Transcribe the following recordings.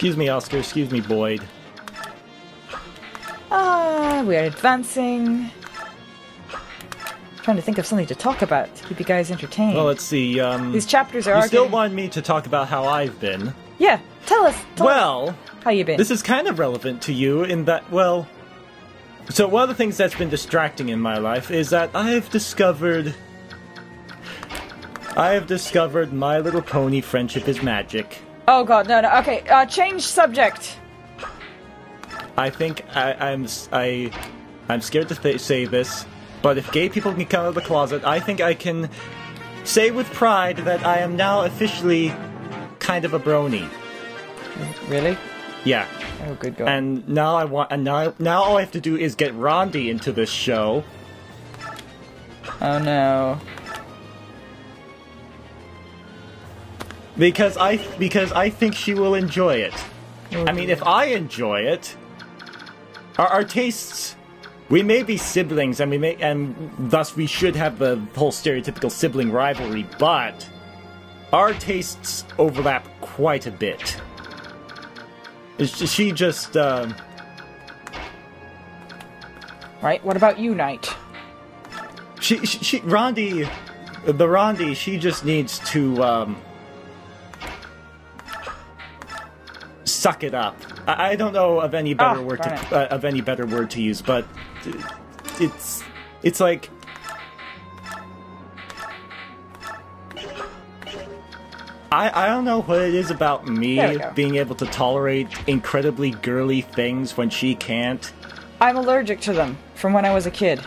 Excuse me, Oscar. Excuse me, Boyd. Ah, we are advancing. Trying to think of something to talk about to keep you guys entertained. Well, let's see. Um, These chapters are you still want me to talk about how I've been? Yeah, tell us. Tell us Well, how you been? this is kind of relevant to you in that, well. So, one of the things that's been distracting in my life is that I've discovered. I have discovered My Little Pony Friendship is Magic. Oh god, no, no. Okay, uh, change subject. I think I, I'm s- I, am scared to th- say this, but if gay people can come out of the closet, I think I can say with pride that I am now officially kind of a brony. Really? Yeah, Oh, good god. and now I want, and now now all I have to do is get Rondie into this show. oh no. Because I because I think she will enjoy it. I mean, if I enjoy it, our, our tastes. We may be siblings, and we may, and thus we should have the whole stereotypical sibling rivalry. But our tastes overlap quite a bit. Just- She just, um, Right. What about you, Knight? she, she, she, Rondie, the Rondie, she just needs to, um, suck it up. I, I don't know of any better Ah, word to, uh, of any better word to use, but it's, it's like, I, I don't know what it is about me being able to tolerate incredibly girly things when she can't. I'm allergic to them from when I was a kid.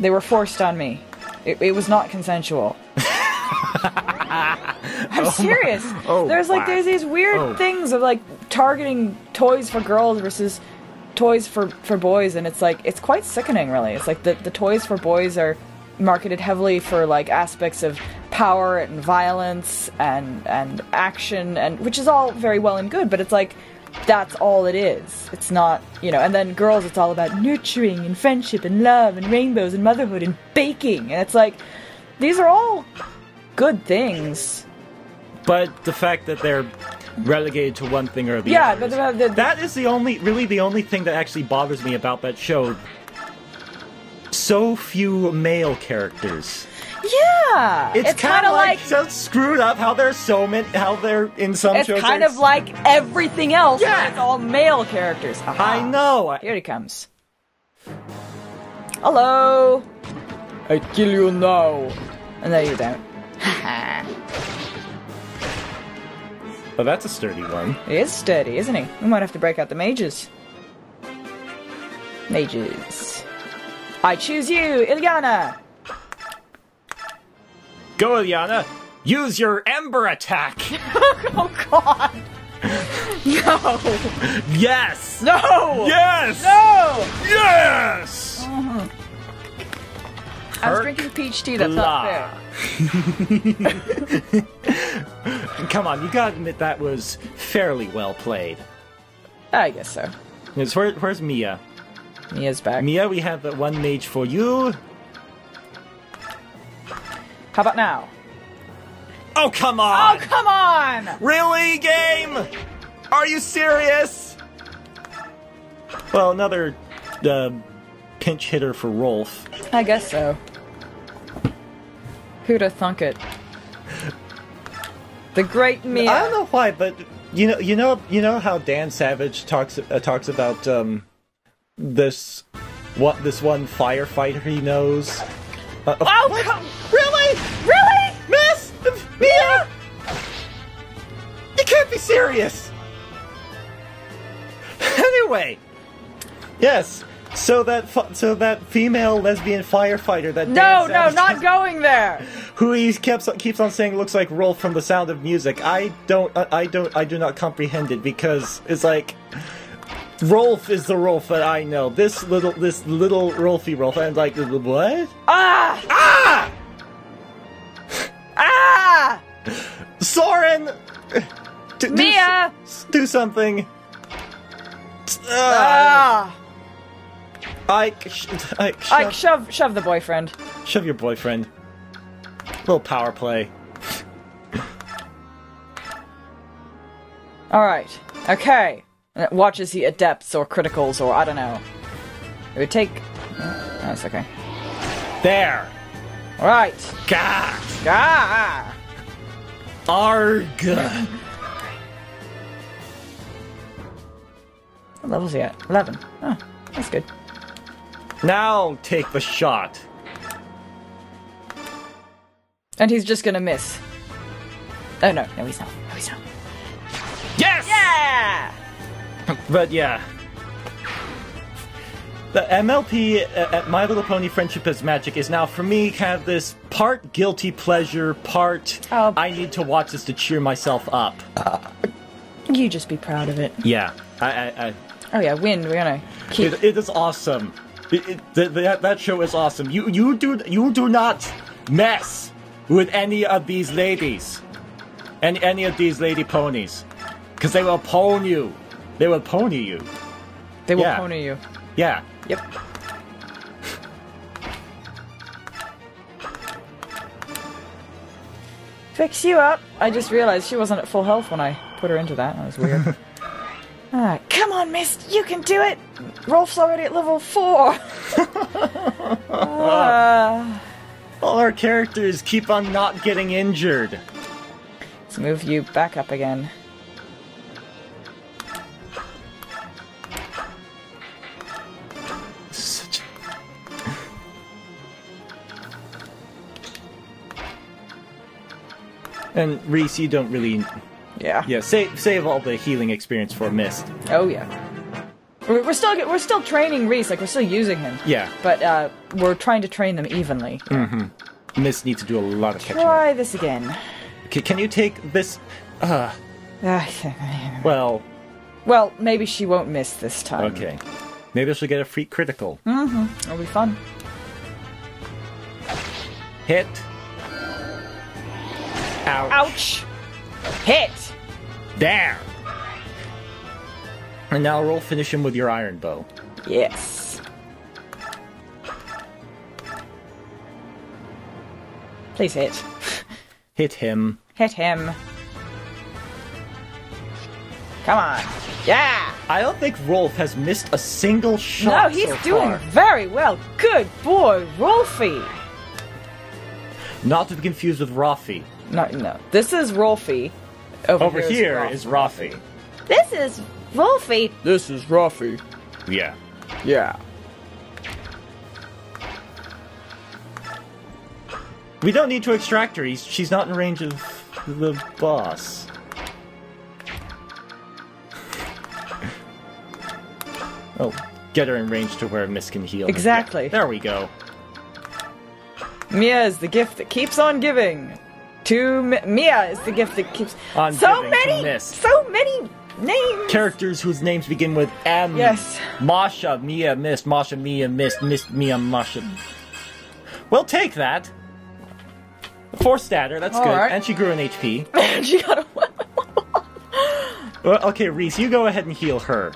They were forced on me. It, it was not consensual. I'm oh serious. oh, there's like wow. there's these weird Oh. things of like targeting toys for girls versus toys for for boys, and it's like it's quite sickening. Really, it's like the the toys for boys are marketed heavily for like aspects of power and violence and and action and which is all very well and good but it's like that's all it is it's not you know and then girls it's all about nurturing and friendship and love and rainbows and motherhood and baking and it's like these are all good things But the fact that they're relegated to one thing or the yeah other. but the, the, the- that is the only, really, the only thing that actually bothers me about that show. So few male characters. yeah It's, kind kind of of like, so screwed up how there's so many, how they're in some it's shows. kind of like everything else but Yeah. it's all male characters Haha. I know. Here he comes. Hello. I kill you now. And no, you don't. But that's a sturdy one. He is sturdy, isn't he? We might have to break out the mages. Mages. I choose you, Ilyana. Go, Ilyana. Use your Ember attack. Oh God. No. yes. No. Yes. No. Yes. I was drinking peach tea. That's not blah. Come on, you gotta admit that was fairly well played. I guess so. Yes, where, where's Mia? Mia's back. Mia, we have the one mage for you. How about now? Oh, come on! Oh, come on! Really, game? Are you serious? Well, another uh, pinch hitter for Rolf. I guess so. Who'da thunk it? The great Mia. I don't know why, but you know, you know, you know how Dan Savage talks uh, talks about um, this what this one firefighter he knows. Uh, Oh, what? come- really? really? Miss Mia? You can't be serious. anyway, yes. So that so that female lesbian firefighter that No, no, not going there. who he keeps keeps on saying looks like Rolf from The Sound of Music. I don't, I, don't, I do not comprehend it because it's like Rolf is the Rolf that I know. This little, this little Rolfy Rolf. I'm like, what? Ah! Ah, Ah! Soren, do, do Mia! s- do something. Uh, Ah! Ike, sh- Ike, shove, Ike, shove, shove the boyfriend. shove your boyfriend. Little power play. Alright. Okay. And it watches he adepts or criticals or I don't know. It would take. Oh, that's okay. There! Alright. Gah! Ah! Arg! What level's he at? 11. Oh, that's good. Now take the shot. And he's just gonna miss. Oh no, no he's not. No he's not. Yes! Yeah! But yeah. The MLP uh, at My Little Pony Friendship is Magic is now for me kind of this part guilty pleasure, part Oh. I need to watch this to cheer myself up. You just be proud of it. Yeah, I, I, I Oh yeah, wind. We're gonna keep. it, it is awesome. It, it, that that show is awesome. You you do you do not mess with any of these ladies, and any of these lady ponies, because they will pony you. They will pony you. They will yeah. pony you. Yeah. Yep. Fix you up. I just realized she wasn't at full health when I put her into that. That was weird. ah, come on, Mist. You can do it. Rolf's already at level four. Ah. All our characters keep on not getting injured. let's move you back up again. Such- And Rhys, you don't really, Yeah. yeah, save save all the healing experience for Mist. Oh yeah. We're still we're still training Rhys. Like we're still using him. Yeah, But uh, we're trying to train them evenly. Mist needs to do a lot of catching. up. Try this again. C- can you take this? Uh, well, well, maybe she won't miss this time. okay. Maybe she'll get a free critical Mm-hmm. It'll be fun. hit. Ouch. Ouch! Hit! There. And now Rolf finish him with your iron bow. Yes. Please hit. Hit him. Hit him. Come on. Yeah! I don't think Rolf has missed a single shot. No, he's so doing far. very well. Good boy, Rolfie. Not to be confused with Roffie. No, no. This is Rolfie. Over, Over here here is Roffie. This is Rolfie. This is Rolfie. Yeah. Yeah. We don't need to extract her. He's, she's not in range of the boss. oh, get her in range to where Mist can heal. Exactly. Yeah, there we go. Mia is the gift that keeps on giving. To Mi- Mia is the gift that keeps On so giving to many, Miss. so many names. Characters whose names begin with M. Yes. Marcia, Mia, Mist, Marcia, Mia, Mist, Mist, Mia, Marcia. We'll take that. Four statter, that's All good. right. And she grew an HP. And she got a Well, okay, Rhys, you go ahead and heal her.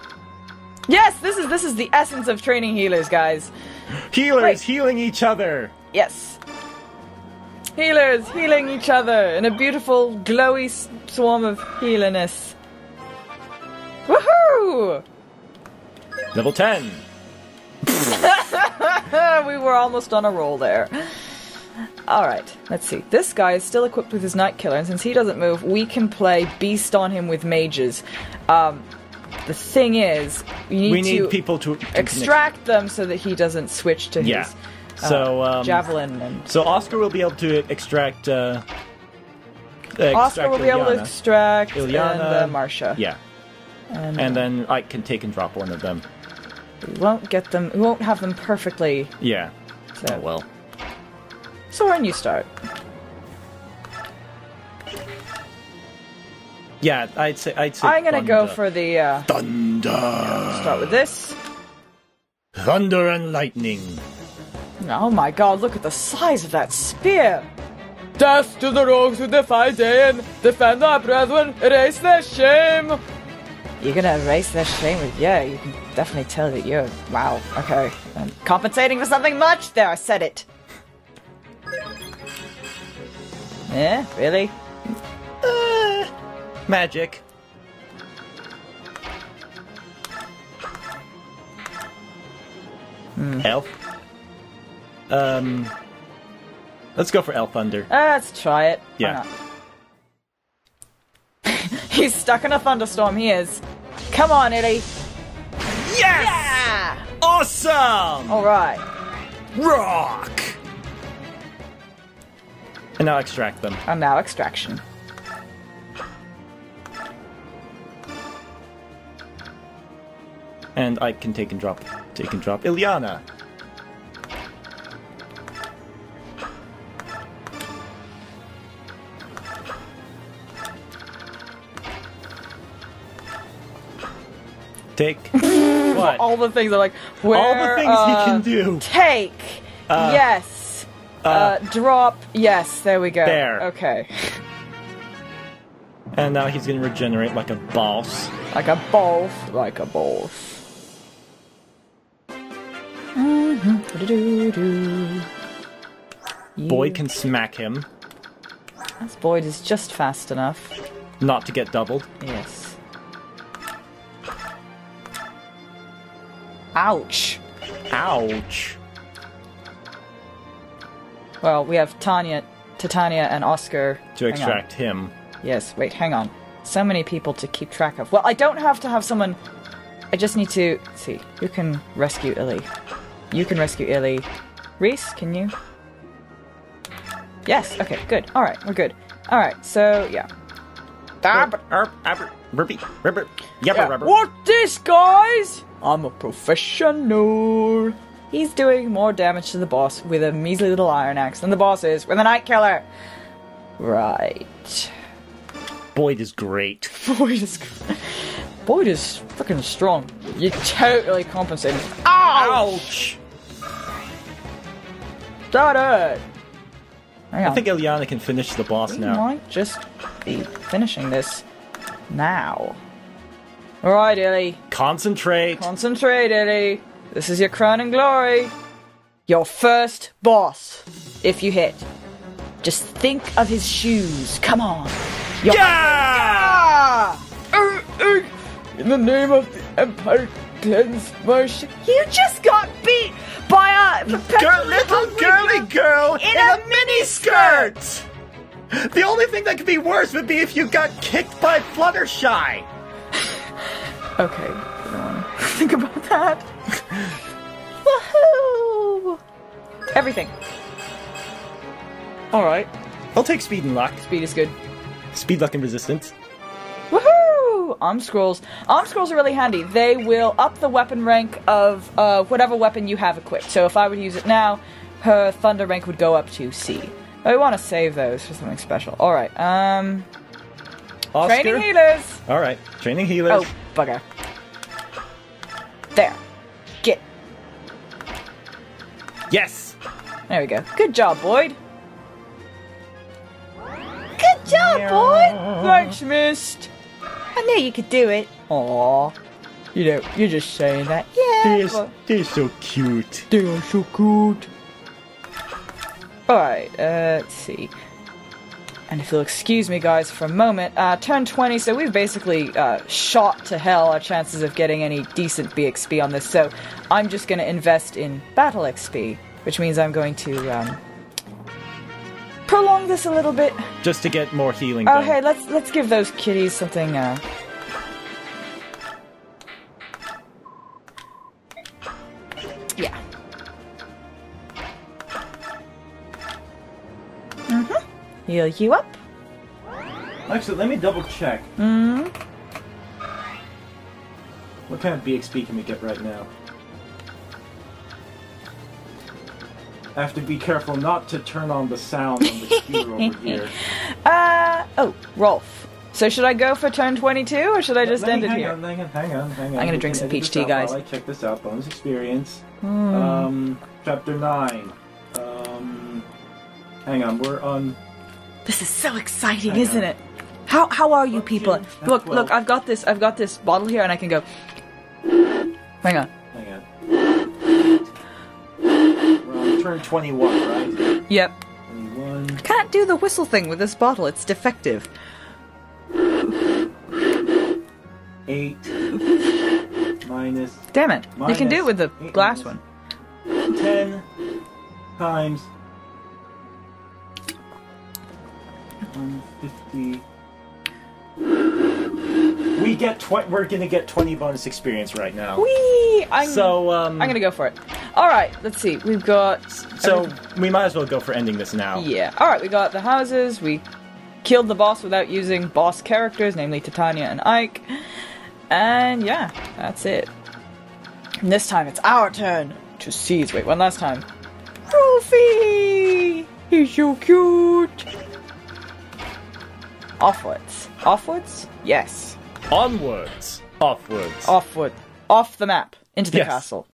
Yes, this is this is the essence of training healers, guys. Healers Wait. healing each other. Yes. Healers healing each other in a beautiful, glowy swarm of healerness. Woohoo! Level 10. Ah, we were almost on a roll there. Alright, let's see. This guy is still equipped with his Knight Killer, and since he doesn't move, we can play Beast on him with mages. Um, the thing is, you need We to need people to, to extract them so that he doesn't switch to Yeah. his uh, So, um, javelin and So Oscar will be able to extract. Uh, uh, Oscar will be able to Ilyana. extract and Ilyana. uh, Marcia. Yeah, And, and uh, then I can take and drop one of them. we won't get them. We won't have them perfectly. Yeah. So, Oh well. so when you start, Yeah, I'd say I'd say. I'm gonna go for the uh, thunder, start with this. thunder and lightning. Oh my god, look at the size of that spear! Death to the rogues who defy Daein! Defend our brethren! Erase their shame! You're gonna erase their shame with yeah, you can definitely tell that you're wow, okay. I'm compensating for something much there, I said it. Yeah, really? Uh, magic. Hmm. Elf. Um Let's go for Elthunder. Uh, let's try it. Yeah. He's stuck in a thunderstorm, he is. Come on, Eddie. Yes! Yeah. Awesome! All right. Rock! And now extract them. And now extraction. And I can take and drop, take and drop Ilyana. Take what? All the things are like where All the things uh, he can do. Take. yes. Uh, drop. Yes. There we go. There. Okay. And now he's gonna regenerate like a boss. Like a boss. Like a boss. Mhm. Boyd can smack him, This Boyd is just fast enough. not to get doubled. Yes. Ouch. Ouch. Well, we have Tanya, Titania, and Oscar To Hang on. extract him. Yes, wait, hang on. So many people to keep track of. Well, I don't have to have someone. I just need to let's see. Who can rescue Illy? You can rescue Illy. Rhys, can you? Yes. Okay. Good. All right. We're good. All right. So yeah. Arp, burpee, rubber, yabba, Yeah. rubber. What this, guys? I'm a professional. He's doing more damage to the boss with a measly little iron axe than the boss is with a knight killer. Right. Boyd is great. Boyd is Boyd is freaking strong. You totally compensated. Ow! Ouch! Got it. Hang on. I think Ilyana can finish the boss we now. might just be finishing this now. All right, Illy. Concentrate. Concentrate, Illy. This is your crown and glory. Your first boss. If you hit, just think of his shoes. Come on. Your- yeah! Ah! Uh, uh, In the name of the Empire, cleanse my sh- You just got beat by a Girl, little girly girl in, a a mini skirt. The only thing that could be worse would be if you got kicked by Fluttershy. Okay, I don't want to think about that. Woohoo! Everything. All right, I'll take speed and luck. Speed is good. Speed, luck, and resistance. Woohoo! Arm scrolls. Arm scrolls are really handy. They will up the weapon rank of uh, whatever weapon you have equipped. So if I would use it now, her thunder rank would go up to C. I want to save those for something special. All right. Um, Oscar. training healers. All right, training healers. Oh, bugger. There. Get. Yes. There we go. Good job, Boyd. Good job, Boyd. Thanks, Mist. I knew you could do it. Aw. You know, you're just saying that. Yeah. They're, but- they're so cute. They are so good. Alright, uh, let's see. And if you'll excuse me, guys, for a moment, uh, turn 20, so we've basically uh, shot to hell our chances of getting any decent BXP on this, so I'm just going to invest in battle XP, which means I'm going to um, prolong this a little bit. Just to get more healing. Oh, done. hey, let's let's give those kitties something. Uh... Heal you up. Actually, let me double check. Mm-hmm. What kind of BXP can we get right now? I have to be careful not to turn on the sound on the computer over here. Uh oh, Rolf. So should I go for turn 22 or should I just Let end it hang here? On, hang on, hang on, hang on. I'm gonna drink some peach tea, guys. I check this out. Bonus experience. Hmm. Um, chapter nine. Um, hang on. We're on. This is so exciting, isn't it? How how are you people? Look, look, I've got this I've got this bottle here and I can go Hang on. Hang on. We're on turn twenty-one, right? Yep. Twenty-one. Can't do the whistle thing with this bottle, it's defective. Eight. Minus. Damn it. you can do it with the Minus glass minus- one. 10 times 150. We get tw- we're gonna get 20 bonus experience right now. Whee! I'm, So, um, I'm gonna go for it. All right, let's see. We've got so we might as well go for ending this now. Yeah. All right, we got the houses. We killed the boss without using boss characters, namely Titania and Ike. And yeah, that's it. And this time it's our turn to seize. Wait, one last time. Rufy! He's so cute! Offwards. Offwards? Yes. Onwards. Offwards. Offward. Off the map. Into the Yes. castle.